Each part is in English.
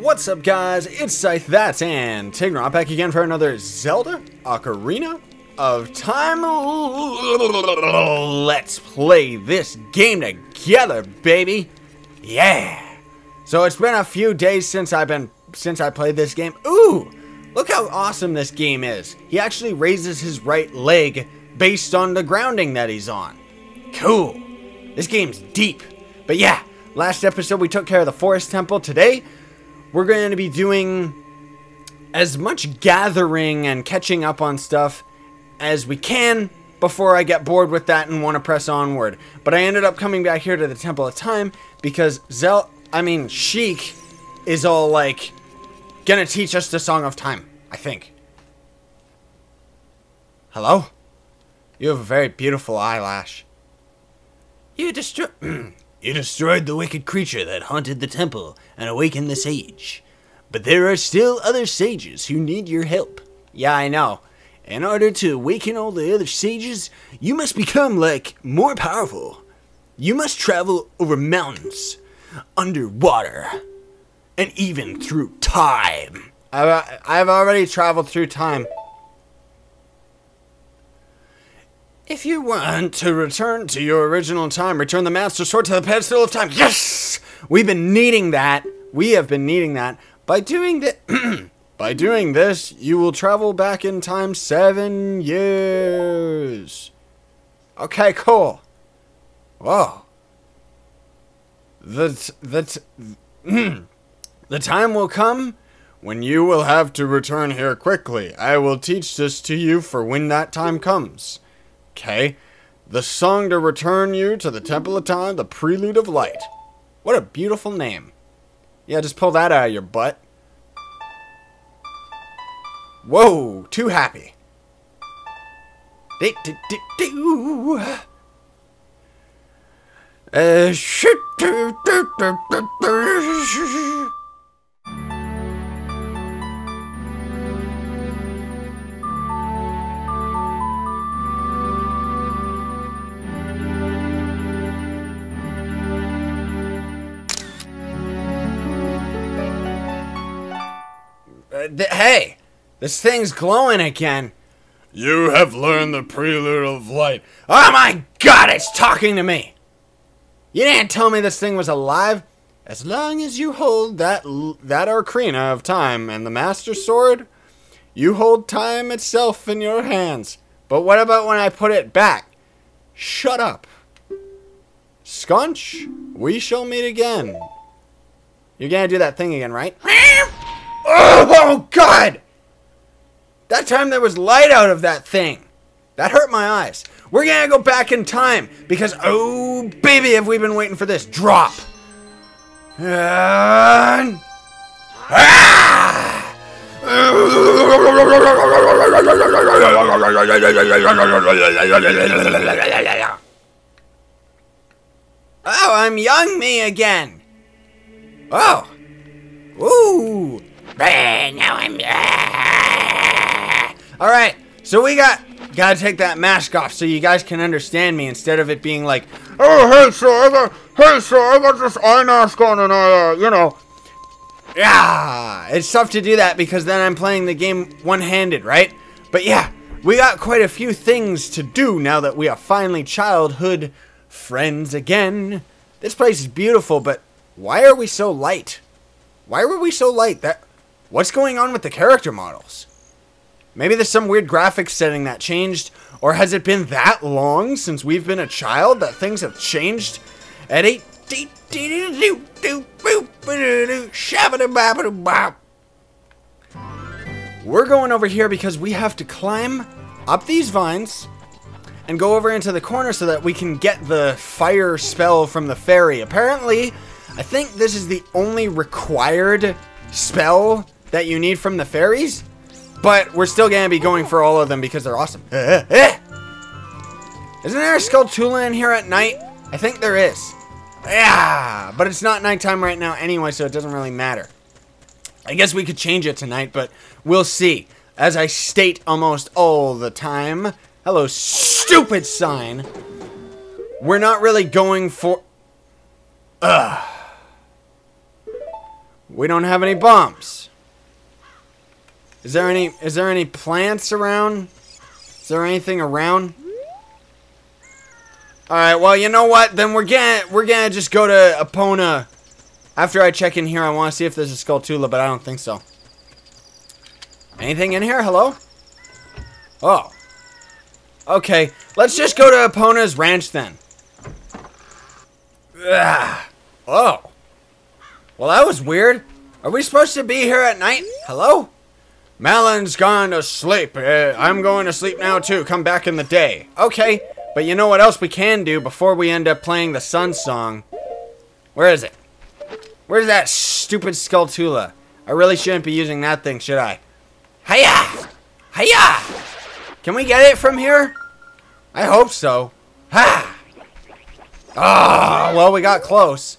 What's up guys, it's Scythe, that's Antignarot back again for another Zelda Ocarina of Time. Let's play this game together, baby. Yeah. So it's been a few days since I've been since I played this game. Ooh, look how awesome this game is. He actually raises his right leg based on the grounding that he's on. Cool. This game's deep. But yeah, last episode we took care of the forest temple. Today, we're going to be doing as much gathering and catching up on stuff as we can before I get bored with that and want to press onward. But I ended up coming back here to the Temple of Time because Zel, I mean Sheik, is all like gonna teach us the Song of Time. I think. Hello. You have a very beautiful eyelash. You destroy. You destroyed the wicked creature that haunted the temple and awakened the sage. But there are still other sages who need your help. Yeah, I know. In order to awaken all the other sages, you must become, like, more powerful. You must travel over mountains, underwater, and even through time. I've, I've already traveled through time. If you want to return to your original time, return the Master Sword to the pedestal of time. Yes! We've been needing that. We have been needing that. By doing that, by doing this, you will travel back in time seven years. Okay, cool. Whoa. The the the time will come when you will have to return here quickly. I will teach this to you for when that time comes. Okay. The song to return you to the Temple of Time, the Prelude of Light. What a beautiful name. Yeah, just pull that out of your butt. Whoa, too happy. Uh, Uh, th- hey, this thing's glowing again. You have learned the prelude of light. Oh my god, it's talking to me! You didn't tell me this thing was alive? As long as you hold that that ocarina of time and the master sword, you hold time itself in your hands. But what about when I put it back? Shut up. Scunch, we shall meet again. You're gonna do that thing again, right? Oh, God! That time there was light out of that thing. That hurt my eyes. We're gonna go back in time because, oh, baby, have we been waiting for this. Drop. And... Ah! Oh, I'm young me again. Oh. Ooh. Now I'm. All right, so we got gotta take that mask off so you guys can understand me instead of it being like, oh hey sir, I got hey sir, I got this eye mask on and I, uh, you know. Yeah, it's tough to do that because then I'm playing the game one-handed, right? But yeah, we got quite a few things to do now that we are finally childhood friends again. This place is beautiful, but why are we so light? Why were we so light? That What's going on with the character models? Maybe there's some weird graphics setting that changed, or has it been that long since we've been a child that things have changed at 8 We're going over here because we have to climb up these vines and go over into the corner so that we can get the fire spell from the fairy. Apparently, I think this is the only required spell that you need from the fairies, but we're still gonna be going for all of them because they're awesome. Eh, eh, eh. Isn't there a Skulltula in here at night? I think there is. Yeah, but it's not nighttime right now anyway, so it doesn't really matter. I guess we could change it tonight, but we'll see. As I state almost all the time, hello, stupid sign. We're not really going for... Ugh. We don't have any bombs. Is there any is there any plants around? Is there anything around? Alright, well you know what? Then we're gonna we're gonna just go to Epona. After I check in here, I wanna see if there's a Skulltula, but I don't think so. Anything in here? Hello? Oh. Okay, let's just go to Epona's ranch then. Ugh. Oh. Well, that was weird. Are we supposed to be here at night? Hello? Malon's gone to sleep. Uh, I'm going to sleep now too. Come back in the day. Okay, but you know what else we can do before we end up playing the sun song? Where is it? Where's that stupid Skulltula? I really shouldn't be using that thing, should I? Hiya! Hiya! Can we get it from here? I hope so. Ha! Ah, oh, well, we got close.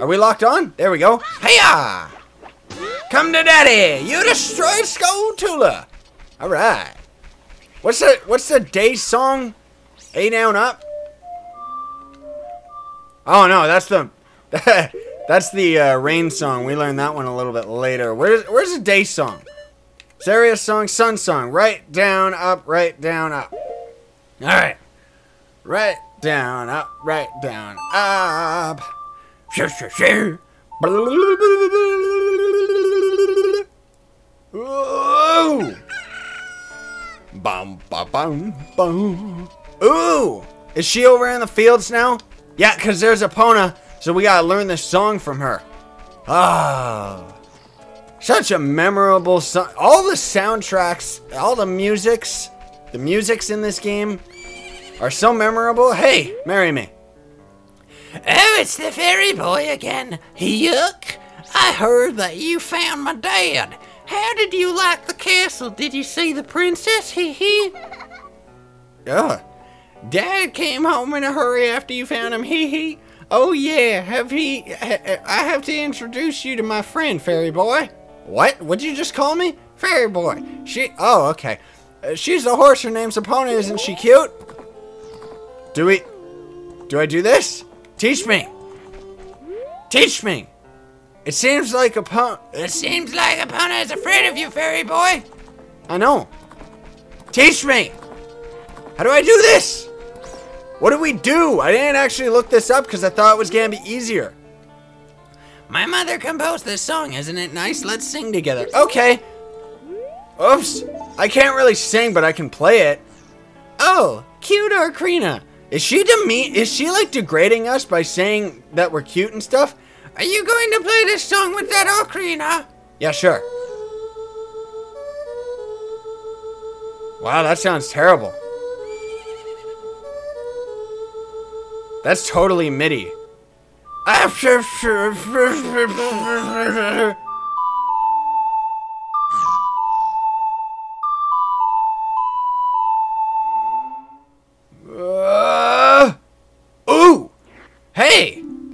Are we locked on? There we go. Hiya! Come to daddy! You destroyed Skulltula! Alright. What's the what's the day song? A down up? Oh no, that's the that's the uh, rain song. We learned that one a little bit later. Where's where's the day song? Saria's song, sun song. Right down, up, right down, up. Alright. Right down, up, right down, up. Sure, sure, sure. Ooh. Bum, bum, bum, bum. Ooh! Is she over in the fields now? Yeah, because there's Epona, so we gotta learn this song from her. Ah. Such a memorable song. All the soundtracks, all the musics, the musics in this game are so memorable. Hey, marry me. Oh, it's the fairy boy again. Yuck. I heard that you found my dad. How did you like the castle? Did you see the princess? Hee hee. Yeah. Dad came home in a hurry after you found him. Hee hee. Oh yeah, have he? I have to introduce you to my friend, fairy boy. What? What'd you just call me? Fairy boy. She. Oh, okay. Uh, she's the horse. Her name's Epona. Isn't she cute? Do we? Do I do this? Teach me. Teach me. It seems like a pun. It seems like a Epona is afraid of you, fairy boy. I know. Teach me. How do I do this? What do we do? I didn't actually look this up because I thought it was gonna be easier. My mother composed this song, isn't it nice? Let's sing together. Okay. Oops. I can't really sing, but I can play it. Oh, cute Ocarina. Is she deme- Is she like degrading us by saying that we're cute and stuff? Are you going to play this song with that ocarina? Yeah, sure. Wow, that sounds terrible. That's totally MIDI.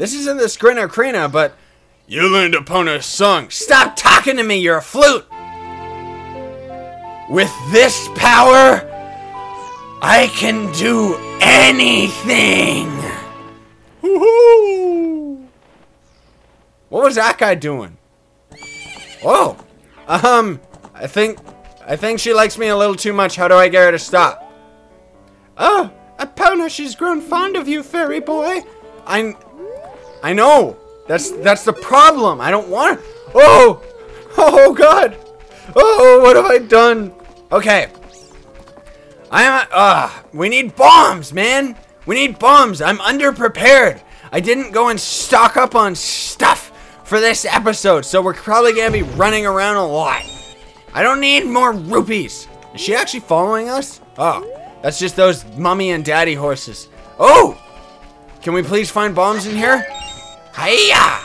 This isn't the Skrina Krina, but you learned Epona's song. Stop talking to me, you're a flute! With this power, I can do anything! What was that guy doing? Whoa! Um, I think, I think she likes me a little too much. How do I get her to stop? Oh, Epona, she's grown fond of you, fairy boy. I'm, I know. That's that's the problem. I don't want. Oh, oh God. Oh, what have I done? Okay. I'm. Uh, we need bombs, man. We need bombs. I'm underprepared. I didn't go and stock up on stuff for this episode, so we're probably gonna be running around a lot. I don't need more rupees. Is she actually following us? Oh, that's just those mummy and daddy horses. Oh! Can we please find bombs in here? Hiya!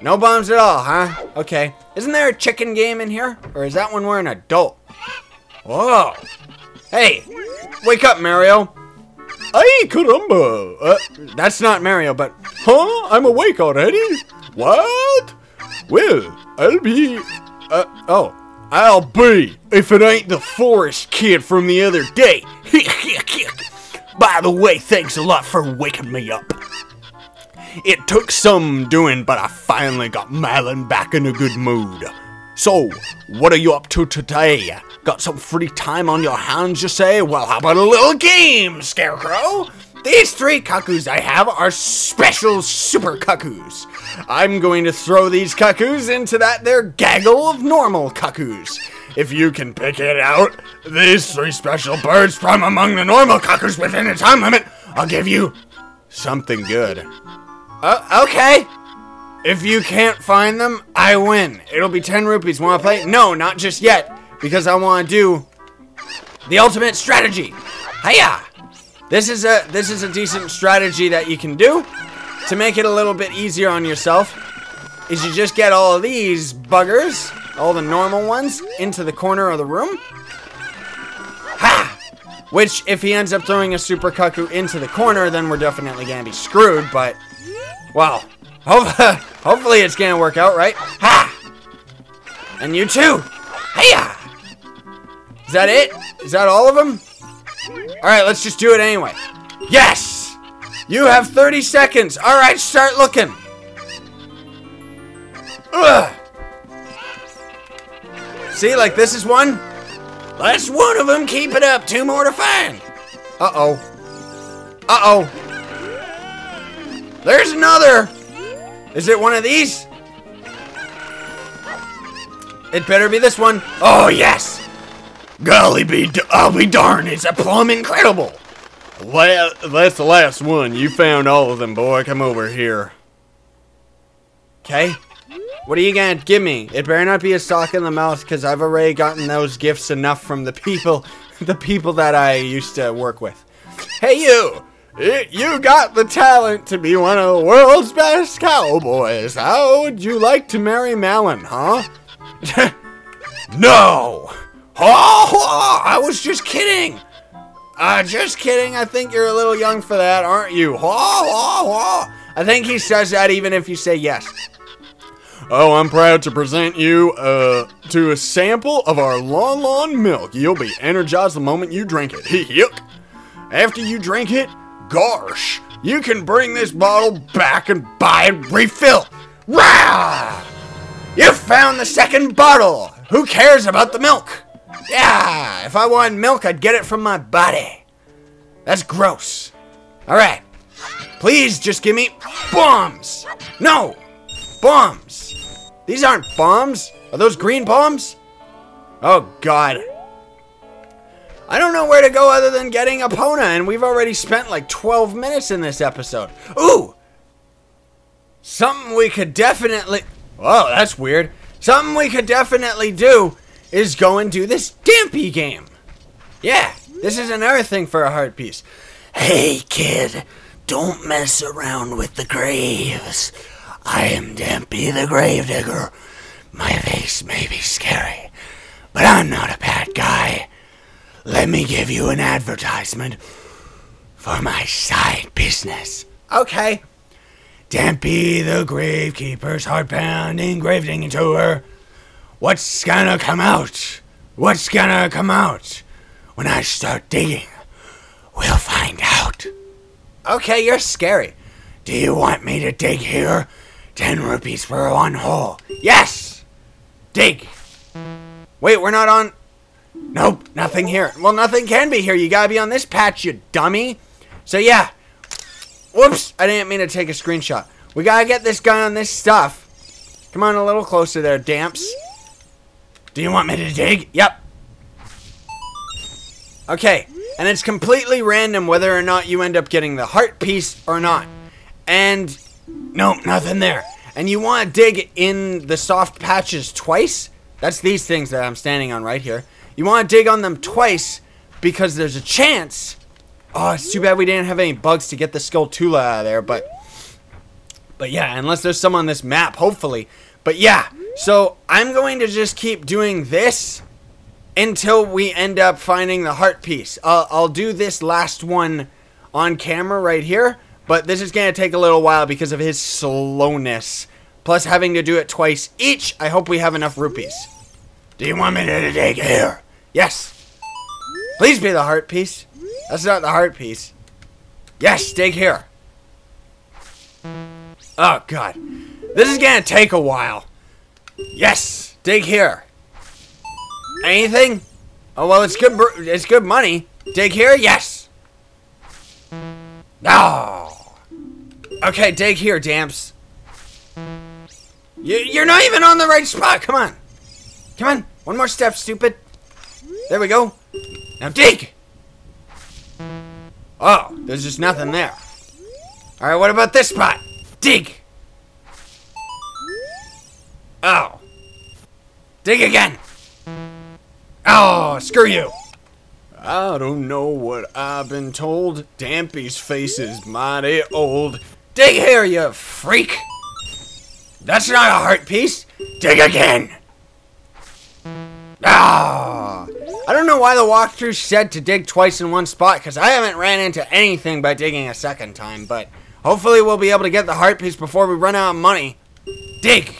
No bombs at all, huh? Okay. Isn't there a chicken game in here? Or is that when we're an adult? Whoa! Hey! Wake up, Mario! Ay, caramba! Uh, that's not Mario, but... Huh? I'm awake already? What? Well, I'll be... Uh, oh. I'll be, if it ain't the forest kid from the other day. By the way, thanks a lot for waking me up. It took some doing, but I finally got Malon back in a good mood. So, what are you up to today? Got some free time on your hands, you say? Well, how about a little game, Scarecrow? These three cuckoos I have are special super cuckoos. I'm going to throw these cuckoos into that there gaggle of normal cuckoos. If you can pick it out, these three special birds from among the normal cuckoos within a time limit, I'll give you something good. Uh, okay. If you can't find them, I win. It'll be 10 rupees. Want to play? No, not just yet. Because I want to do the ultimate strategy. Hiya! This is a this is a decent strategy that you can do to make it a little bit easier on yourself. Is you just get all of these buggers, all the normal ones, into the corner of the room. Ha! Which, if he ends up throwing a super cuckoo into the corner, then we're definitely gonna be screwed. But, well, hopefully it's gonna work out, right? Ha! And you too. Hiya! Is that it? Is that all of them? Alright, let's just do it anyway. Yes! You have 30 seconds. Alright, start looking. Ugh. See, like this is one. That's one of them. Keep it up. Two more to find. Uh-oh. Uh-oh. There's another. Is it one of these? It better be this one. Oh, yes. Golly be, I'll be oh, darned, it's a plum incredible. La that's the last one. You found all of them, boy. Come over here. Okay. What are you gonna give me? It better not be a sock in the mouth, because I've already gotten those gifts enough from the people, the people that I used to work with. Hey, you! You got the talent to be one of the world's best cowboys. How would you like to marry Malon, huh? no! Oh, oh, I was just kidding. Uh, just kidding. I think you're a little young for that, aren't you? Oh, oh, oh. I think he says that even if you say yes. Oh, I'm proud to present you uh, to a sample of our Lon Lon milk. You'll be energized the moment you drink it. Yuck. After you drink it, gosh, you can bring this bottle back and buy a refill. Rah! You found the second bottle. Who cares about the milk? Yeah, if I wanted milk, I'd get it from my body. That's gross. All right. Please just give me bombs. No, bombs. These aren't bombs. Are those green bombs? Oh, God. I don't know where to go other than getting Epona, and we've already spent like 12 minutes in this episode. Ooh! Something we could definitely... Oh, that's weird. Something we could definitely do is go and do this Dampé game. Yeah, this is another thing for a heart piece. Hey, kid, don't mess around with the graves. I am Dampé the Gravedigger. My face may be scary, but I'm not a bad guy. Let me give you an advertisement for my side business. Okay. Dampé the Gravekeeper's heart pounding grave digging tour What's gonna come out? What's gonna come out? When I start digging, we'll find out. Okay, you're scary. Do you want me to dig here? Ten rupees for one hole. Yes! Dig! Wait, we're not on... Nope, nothing here. Well, nothing can be here. You gotta be on this patch, you dummy. So, yeah. Whoops! I didn't mean to take a screenshot. We gotta get this guy on this stuff. Come on a little closer there, Damps. Do you want me to dig? Yep. Okay, and it's completely random whether or not you end up getting the heart piece or not. And, nope, nothing there. And you want to dig in the soft patches twice? That's these things that I'm standing on right here. You want to dig on them twice because there's a chance. Oh, it's too bad we didn't have any bugs to get the Skulltula out of there, but... But yeah, unless there's some on this map, hopefully. But yeah, so I'm going to just keep doing this until we end up finding the heart piece. I'll do this last one on camera right here, but this is going to take a little while because of his slowness. Plus having to do it twice each, I hope we have enough rupees. Do you want me to dig here? Yes. Please be the heart piece. That's not the heart piece. Yes, dig here. Oh, God. This is gonna take a while. Yes! Dig here. Anything? Oh, well, it's good, it's good money. Dig here? Yes! No! Okay, dig here, Damps. You, you're not even on the right spot. Come on. Come on. One more step, stupid. There we go. Now dig! Oh, there's just nothing there. Alright, what about this spot? Dig! Oh. Dig again! Oh, screw you! I don't know what I've been told. Dampé's face is mighty old. Dig here, you freak! That's not a heart piece. Dig again! Ah! I don't know why the walkthrough said to dig twice in one spot, because I haven't ran into anything by digging a second time, but hopefully we'll be able to get the heart piece before we run out of money. Dig!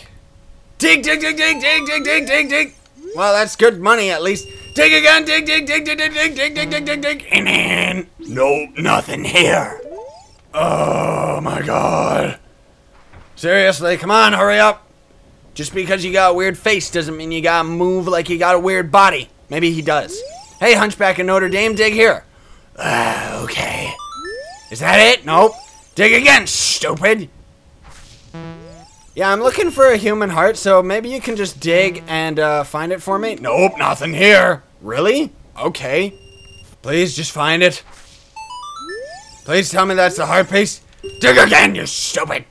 Dig, dig, dig, dig, dig, dig, dig, dig, dig! Well, that's good money at least. Dig again, dig, dig, dig, dig, dig, dig, dig, dig, dig, dig, dig, and then... No, nothing here. Oh my god. Seriously, come on, hurry up. Just because you got a weird face doesn't mean you gotta move like you got a weird body. Maybe he does. Hey, Hunchback of Notre Dame, dig here. Uh, okay. Is that it? Nope. Dig again, stupid. Yeah, I'm looking for a human heart, so maybe you can just dig and uh, find it for me. Nope, nothing here. Really? Okay. Please just find it. Please tell me that's the heart piece. Dig again, you stupid.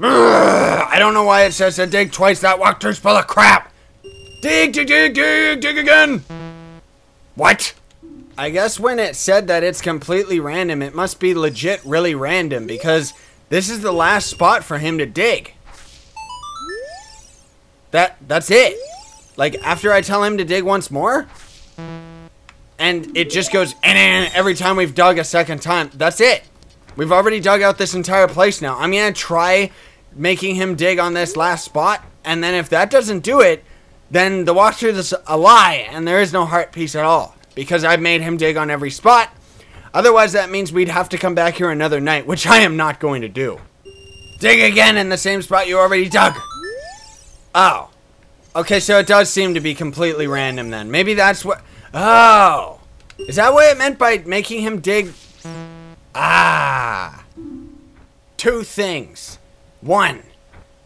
I don't know why it says to dig twice. That walkthrough's full of crap. Dig, dig, dig, dig, dig again. What? I guess when it said that it's completely random, it must be legit really random because this is the last spot for him to dig. That that's it. Like after I tell him to dig once more, and it just goes eh, and every time we've dug a second time. That's it. We've already dug out this entire place now. I'm gonna try making him dig on this last spot, and then if that doesn't do it, then the walkthrough is a lie, and there is no heart piece at all because I've made him dig on every spot. Otherwise, that means we'd have to come back here another night, which I am not going to do. Dig again in the same spot you already dug. Oh. Okay, so it does seem to be completely random then. Maybe that's what... Oh. Is that what it meant by making him dig... Ah. Two things. One,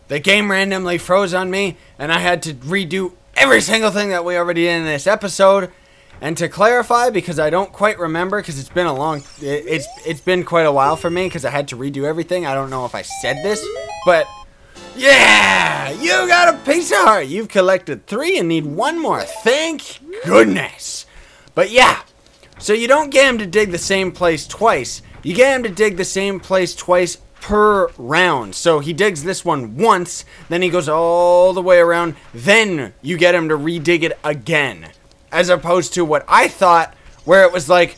the game randomly froze on me, and I had to redo every single thing that we already did in this episode. And to clarify, because I don't quite remember, because it's been a long, it, it's it's been quite a while for me, because I had to redo everything. I don't know if I said this, but yeah, you got a piece of heart. You've collected three and need one more. Thank goodness. But yeah, so you don't get him to dig the same place twice. You get him to dig the same place twice per round. So he digs this one once, then he goes all the way around, then you get him to redig it again as opposed to what I thought, where it was like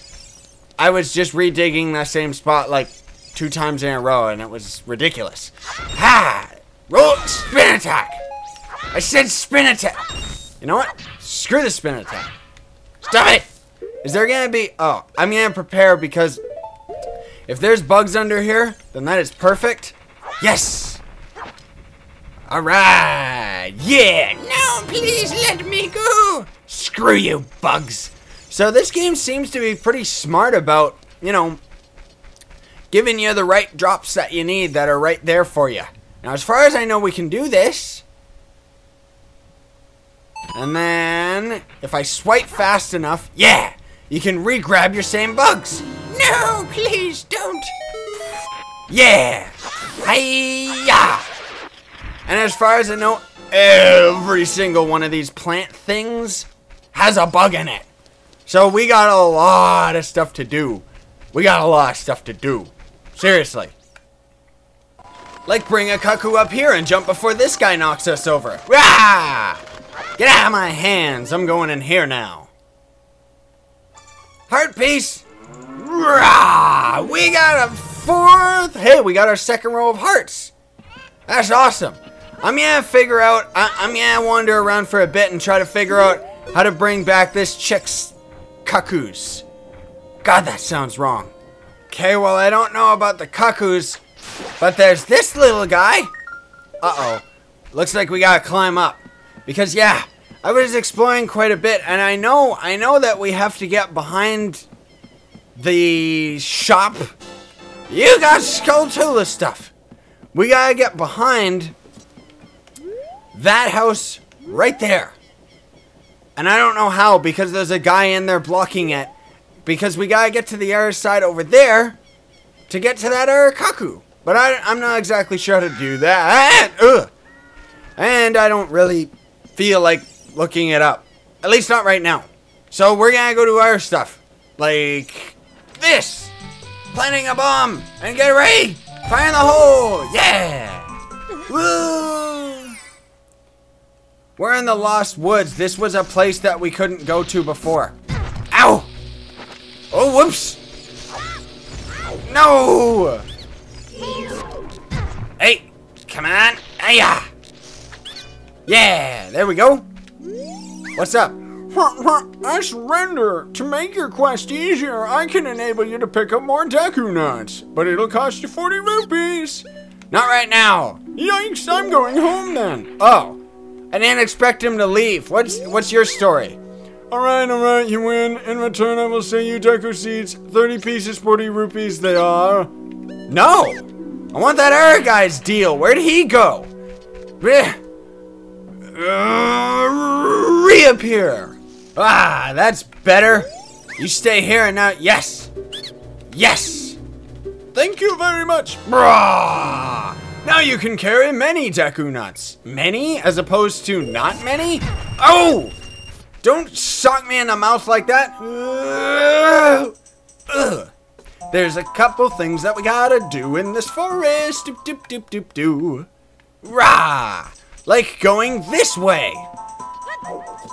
I was just redigging that same spot like two times in a row, and it was ridiculous. Ha! Roll spin attack. I said spin attack. You know what? Screw the spin attack. Stop it. Is there gonna be? Oh, I'm gonna prepare because if there's bugs under here, then that is perfect. Yes. All right. Yeah. No, please let me go. Screw you, bugs. So this game seems to be pretty smart about, you know, giving you the right drops that you need that are right there for you. Now, as far as I know, we can do this. And then, if I swipe fast enough, yeah, you can re-grab your same bugs. No, please don't. Yeah. Hiya. And as far as I know, every single one of these plant things has a bug in it. So we got a lot of stuff to do. We got a lot of stuff to do. Seriously. Like bring a cuckoo up here and jump before this guy knocks us over. Rah! Get out of my hands. I'm going in here now. Heart piece. Rah! We got a Hey, we got our second row of hearts. That's awesome. I'm gonna figure out. I, I'm gonna wander around for a bit and try to figure out how to bring back this chick's cuckoos. God, that sounds wrong. Okay, well, I don't know about the cuckoos, But there's this little guy. Uh-oh. Looks like we gotta climb up. Because, yeah, I was exploring quite a bit, and I know, I know that we have to get behind the shop. You got Skulltula stuff. We gotta get behind that house right there. And I don't know how, because there's a guy in there blocking it. Because we gotta get to the other side over there to get to that Arakaku. But I, I'm not exactly sure how to do that. Ugh. And I don't really feel like looking it up. At least not right now. So we're gonna go do our stuff. Like this. Planting a bomb. And get ready. Fire in the hole. Yeah. Woo. We're in the Lost Woods. This was a place that we couldn't go to before. Ow! Oh, whoops! No! Hey, come on. Hiya! Yeah, there we go. What's up? I surrender. To make your quest easier, I can enable you to pick up more Deku nuts, but it'll cost you 40 rupees. Not right now. Yikes, I'm going home then. Oh, I didn't expect him to leave. What's what's your story? Alright, alright, you win. In return, I will send you Deku seeds. 30 pieces, 40 rupees they are. No! I want that other guy's deal. Where'd he go? Uh, reappear. Ah, that's better. You stay here and now. Yes! Yes! Thank you very much. Brah! Now you can carry many Deku nuts. Many as opposed to not many? Oh! Don't sock me in the mouth like that. Ugh. Ugh. There's a couple things that we gotta do in this forest. Doop doop doop doop doo. Rah! Like going this way.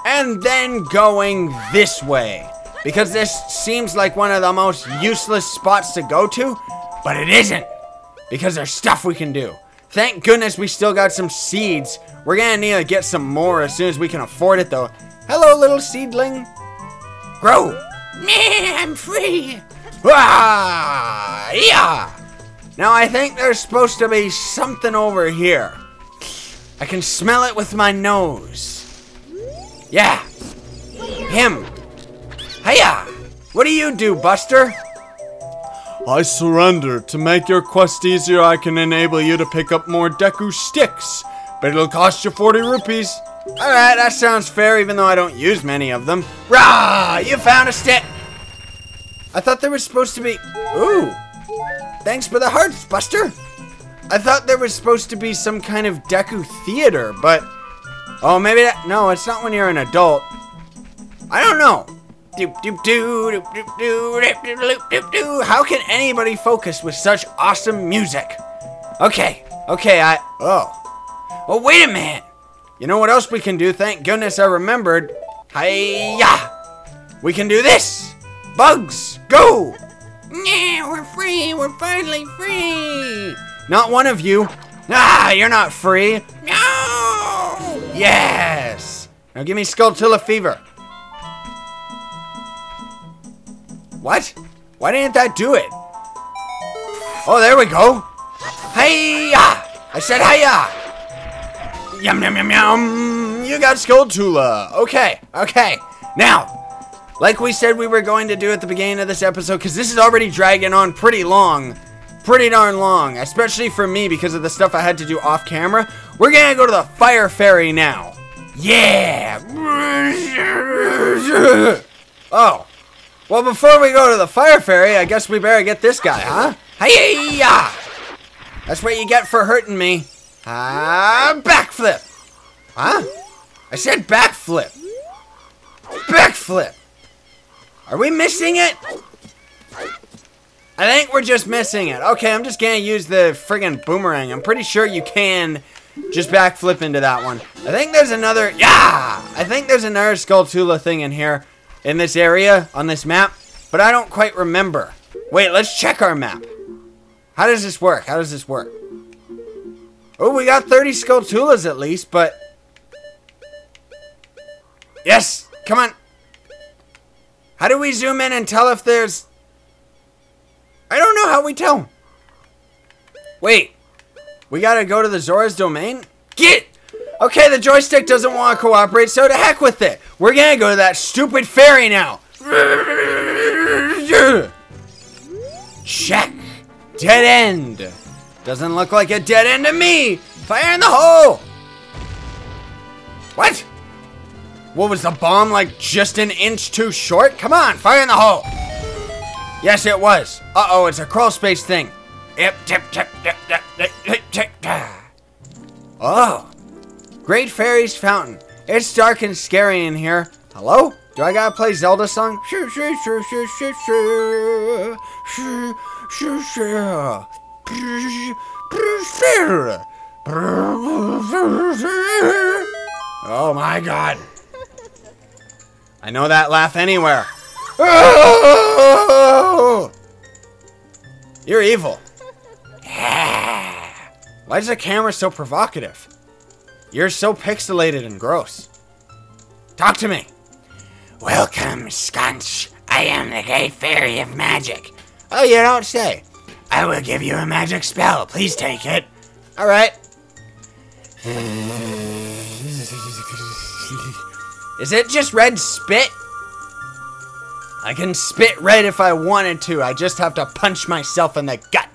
And then going this way. Because this seems like one of the most useless spots to go to, but it isn't. Because there's stuff we can do. Thank goodness we still got some seeds. We're gonna need to get some more as soon as we can afford it though. Hello, little seedling. Grow. Meh, I'm free. Ah, yeah. Now I think there's supposed to be something over here. I can smell it with my nose. Yeah. Him. Hiya. What do you do, Buster? I surrender. To make your quest easier, I can enable you to pick up more Deku sticks, but it'll cost you 40 rupees. Alright, that sounds fair even though I don't use many of them. Rah! You found a stick! I thought there was supposed to be... Ooh! Thanks for the hearts, Buster! I thought there was supposed to be some kind of Deku theater, but... Oh, maybe that... No, it's not when you're an adult. I don't know. How can anybody focus with such awesome music? Okay, okay, I... Oh. Oh, wait a minute! You know what else we can do? Thank goodness I remembered. Hiya! We can do this! Bugs, go! Yeah, we're free. We're finally free. Not one of you. Ah, you're not free. No. Yes! Now give me Skulltula Fever. What? Why didn't that do it? Oh, there we go. Hiya! I said hiya! Yum, yum, yum, yum. You got Skulltula. Okay, okay. Now, like we said we were going to do at the beginning of this episode, because this is already dragging on pretty long. Pretty darn long, especially for me because of the stuff I had to do off camera. We're gonna go to the Fire Fairy now. Yeah! Oh. Well, before we go to the Fire Fairy, I guess we better get this guy, huh? Hiya! That's what you get for hurting me. Ah, backflip. Huh? I said backflip. Backflip. Are we missing it? I think we're just missing it. Okay, I'm just gonna use the friggin' boomerang. I'm pretty sure you can just backflip into that one. I think there's another, yeah! I think there's another Skulltula thing in here, in this area, on this map, but I don't quite remember. Wait, let's check our map. How does this work? How does this work? Oh, we got 30 Skulltulas at least, but... Yes! Come on! How do we zoom in and tell if there's... I don't know how we tell. Wait. We gotta go to the Zora's domain? Get! Okay, the joystick doesn't want to cooperate, so to heck with it. We're gonna go to that stupid fairy now. Check. Dead end. Doesn't look like a dead end to me. Fire in the hole. What? What was the bomb like just an inch too short? Come on, fire in the hole. Yes, it was. Uh-oh, it's a crawl space thing. Oh, Great Fairy's Fountain. It's dark and scary in here. Hello? Do I gotta play Zelda song? Shoo, shoo, shoo, shoo, shoo, shoo. Shoo, shoo. Oh my god. I know that laugh anywhere. You're evil. Why is the camera so provocative? You're so pixelated and gross. Talk to me. Welcome, Skunch. I am the Great Fairy of Magic. Oh, you don't say. I will give you a magic spell. Please take it. All right. Is it just red spit? I can spit red if I wanted to. I just have to punch myself in the gut.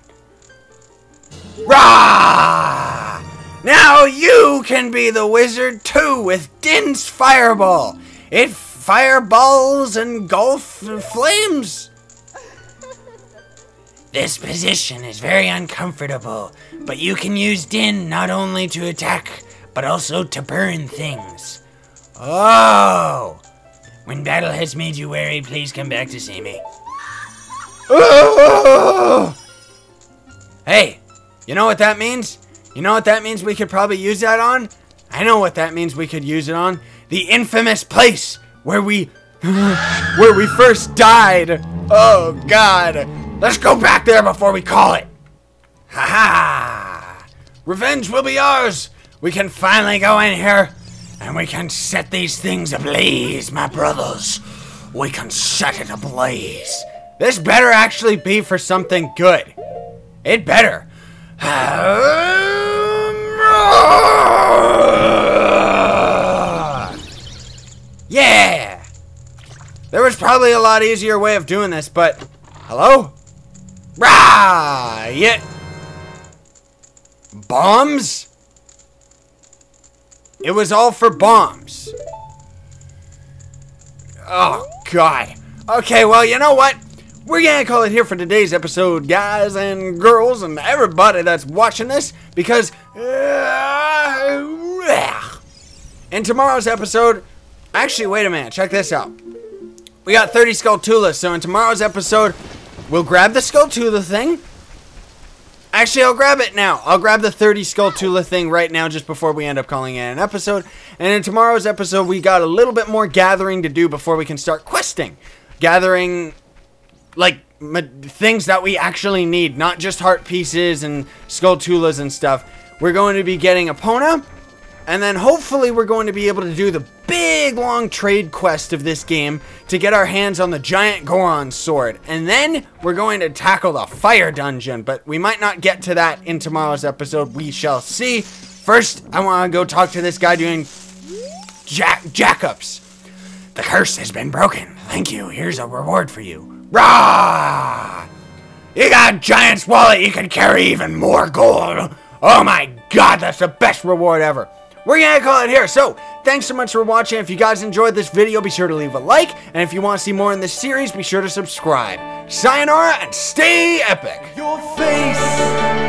Rah! Now you can be the wizard too with Din's fireball. It fireballs and golf flames. This position is very uncomfortable, but you can use Din not only to attack, but also to burn things. Oh! When battle has made you weary, please come back to see me. Oh! Hey, you know what that means? You know what that means we could probably use that on? I know what that means we could use it on. The infamous place where we where we first died. Oh god. Let's go back there before we call it. Ha ha. Revenge will be ours. We can finally go in here and we can set these things ablaze, my brothers. We can set it ablaze. This better actually be for something good. It better. Yeah! There was probably a lot easier way of doing this, but... Hello? Rah! Yeah. Bombs? It was all for bombs. Oh, God. Okay, well, you know what? We're gonna call it here for today's episode, guys and girls and everybody that's watching this, because... Uh, in tomorrow's episode... Actually, wait a minute. Check this out. We got 30 Skulltulas, so in tomorrow's episode, we'll grab the Skulltula thing. Actually, I'll grab it now. I'll grab the 30 Skulltula thing right now just before we end up calling it an episode. And in tomorrow's episode, we got a little bit more gathering to do before we can start questing. Gathering, like, things that we actually need, not just heart pieces and Skulltulas and stuff. We're going to be getting Epona, and then hopefully we're going to be able to do the big long trade quest of this game to get our hands on the giant Goron sword. And then we're going to tackle the fire dungeon, but we might not get to that in tomorrow's episode. We shall see. First, I want to go talk to this guy doing jack jackups. The curse has been broken. Thank you. Here's a reward for you. Rah! You got a giant's wallet, you can carry even more gold. Oh my god, that's the best reward ever we're gonna call it here. So, thanks so much for watching. If you guys enjoyed this video, be sure to leave a like. And if you want to see more in this series, be sure to subscribe. Sayonara and stay epic. Your face